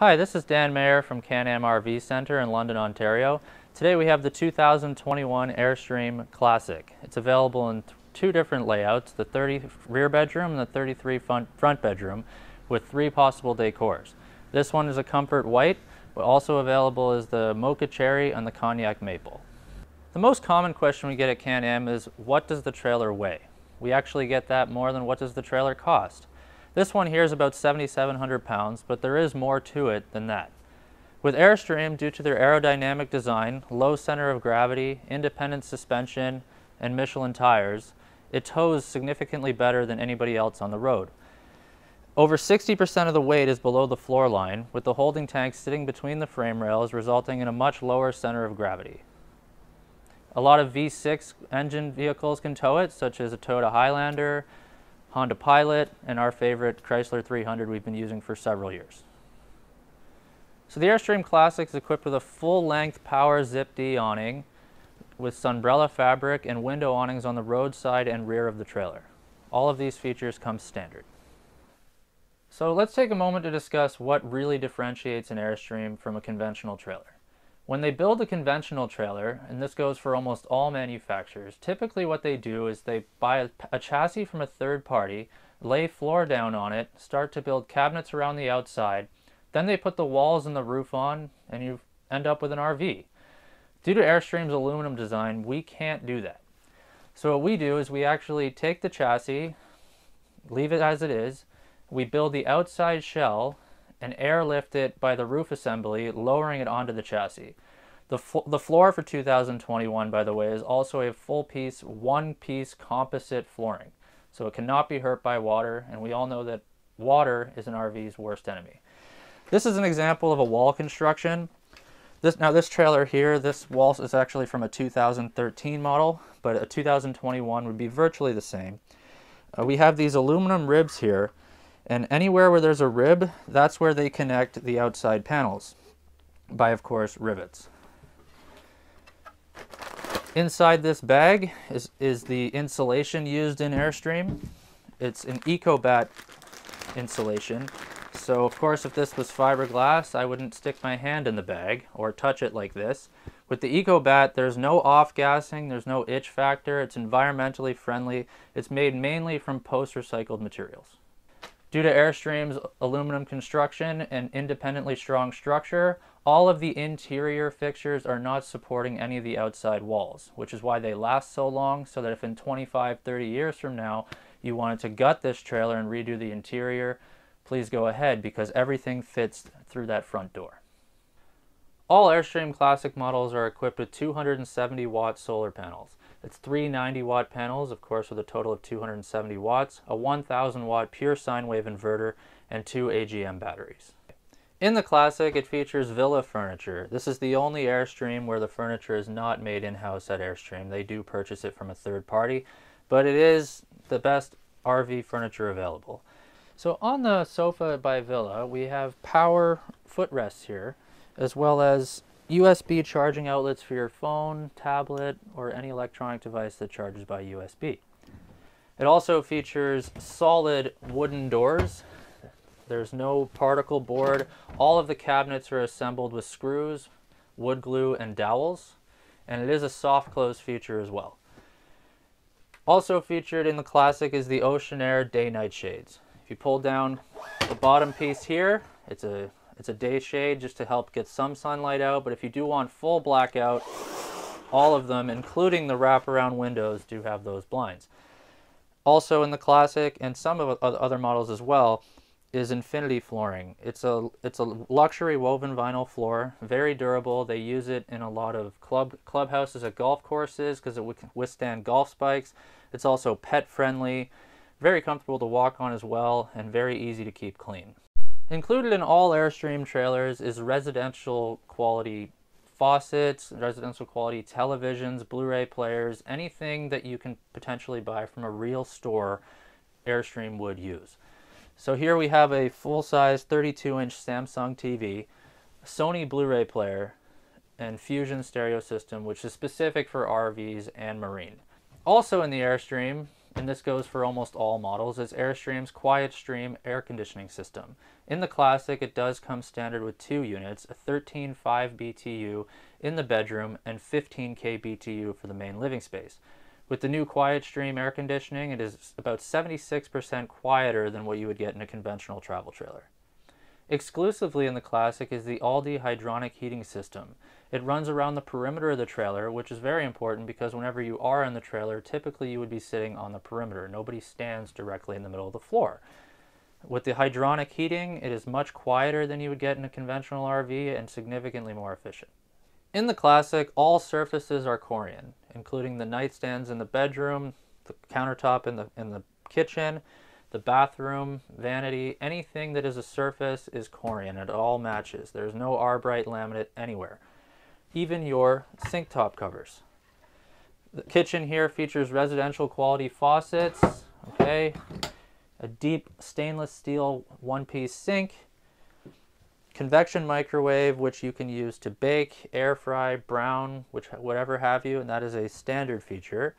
Hi, this is Dan Mayer from Can-Am RV Centre in London, Ontario. Today we have the 2021 Airstream Classic. It's available in two different layouts, the 30 rear bedroom and the 33 front, front bedroom with three possible decors. This one is a comfort white, but also available is the mocha cherry and the cognac maple. The most common question we get at Can-Am is what does the trailer weigh? We actually get that more than what does the trailer cost. This one here is about 7,700 pounds, but there is more to it than that. With Airstream, due to their aerodynamic design, low center of gravity, independent suspension, and Michelin tires, it tows significantly better than anybody else on the road. Over 60% of the weight is below the floor line, with the holding tank sitting between the frame rails, resulting in a much lower center of gravity. A lot of V6 engine vehicles can tow it, such as a Toyota Highlander, Honda Pilot, and our favorite Chrysler 300 we've been using for several years. So the Airstream Classic is equipped with a full-length power ZipDee awning with Sunbrella fabric and window awnings on the roadside and rear of the trailer. All of these features come standard. So let's take a moment to discuss what really differentiates an Airstream from a conventional trailer. When they build a conventional trailer, and this goes for almost all manufacturers, typically what they do is they buy a, a, chassis from a third party, lay floor down on it, start to build cabinets around the outside, then they put the walls and the roof on, and you end up with an RV. Due to Airstream's aluminum design, we can't do that. So what we do is we actually take the chassis, leave it as it is, we build the outside shell, and airlift it by the roof assembly, lowering it onto the chassis. The, the floor for 2021, by the way, is also a full piece, one piece composite flooring. So it cannot be hurt by water, and we all know that water is an RV's worst enemy. This is an example of a wall construction. This, now this trailer here, this wall is actually from a 2013 model, but a 2021 would be virtually the same. Uh, we have these aluminum ribs here and anywhere where there's a rib, that's where they connect the outside panels by, of course, rivets. Inside this bag is, is the insulation used in Airstream. It's an EcoBatt insulation. So of course, if this was fiberglass, I wouldn't stick my hand in the bag or touch it like this. With the EcoBatt, there's no off-gassing, there's no itch factor, it's environmentally friendly. It's made mainly from post-recycled materials. Due to Airstream's aluminum construction and independently strong structure, all of the interior fixtures are not supporting any of the outside walls, which is why they last so long, so that if in 25, 30 years from now, you wanted to gut this trailer and redo the interior, please go ahead because everything fits through that front door. All Airstream Classic models are equipped with 270 watt solar panels. It's three 90 watt panels, of course, with a total of 270 watts, a 1000 watt pure sine wave inverter, and two AGM batteries. In the Classic, it features Villa furniture. This is the only Airstream where the furniture is not made in-house at Airstream. They do purchase it from a third party, but it is the best RV furniture available. So on the sofa by Villa, we have power footrests here, as well as USB charging outlets for your phone, tablet, or any electronic device that charges by USB. It also features solid wooden doors. There's no particle board. All of the cabinets are assembled with screws, wood glue, and dowels. And it is a soft close feature as well. Also featured in the Classic is the Oceanair day-night shades. If you pull down the bottom piece here, it's a it's a day shade just to help get some sunlight out, but if you do want full blackout, all of them, including the wraparound windows, do have those blinds. Also in the Classic, and some of other models as well, is Infinity flooring. It's a it's a luxury woven vinyl floor, very durable. They use it in a lot of club clubhouses at golf courses because it would withstand golf spikes. It's also pet friendly, very comfortable to walk on as well, and very easy to keep clean. Included in all Airstream trailers is residential quality faucets, residential quality televisions, Blu-ray players, anything that you can potentially buy from a real store Airstream would use. So here we have a full-size 32-inch Samsung TV, Sony Blu-ray player, and Fusion stereo system, which is specific for RVs and marine. Also in the Airstream, and this goes for almost all models, is Airstream's Quiet Stream air conditioning system. In the Classic, it does come standard with two units, a 13.5 BTU in the bedroom and 15K BTU for the main living space. With the new Quiet Stream air conditioning, it is about 76% quieter than what you would get in a conventional travel trailer. Exclusively in the Classic is the Alde hydronic heating system. It runs around the perimeter of the trailer, which is very important because whenever you are in the trailer, typically you would be sitting on the perimeter. Nobody stands directly in the middle of the floor. With the hydronic heating, it is much quieter than you would get in a conventional RV and significantly more efficient. In the Classic, all surfaces are Corian, including the nightstands in the bedroom, the countertop in the, in the kitchen, the bathroom, vanity, anything that is a surface is Corian. It all matches. There's no Arbright laminate anywhere. Even your sink top covers. The kitchen here features residential quality faucets, okay, a deep stainless steel one-piece sink, convection microwave, which you can use to bake, air fry, brown, which whatever have you, and that is a standard feature.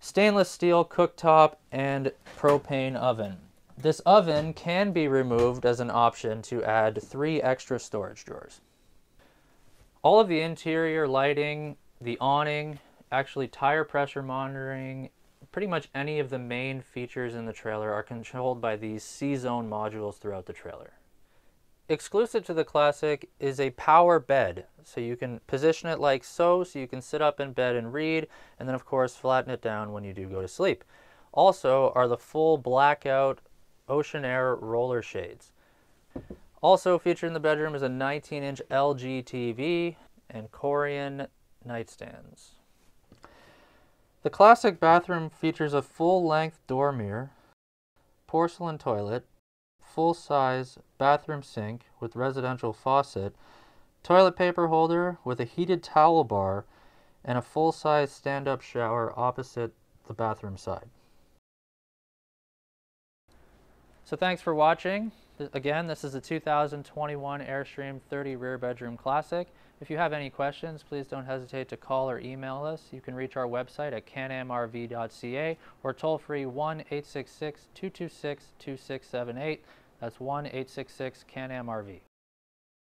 Stainless steel cooktop and propane oven. This oven can be removed as an option to add three extra storage drawers. All of the interior lighting, the awning, actually tire pressure monitoring, pretty much any of the main features in the trailer are controlled by these CZone modules throughout the trailer. Exclusive to the Classic is a power bed. So you can position it like so, so you can sit up in bed and read, and then of course flatten it down when you do go to sleep. Also are the full blackout Oceanair roller shades. Also featured in the bedroom is a 19-inch LG TV and Corian nightstands. The classic bathroom features a full-length door mirror, porcelain toilet, full-size bathroom sink with residential faucet, toilet paper holder with a heated towel bar, and a full-size stand-up shower opposite the bathroom side. So thanks for watching. Again, this is a 2021 Airstream 30 Rear Bedroom Classic. If you have any questions, please don't hesitate to call or email us. You can reach our website at canamrv.ca or toll free 1 866 226 2678. That's 1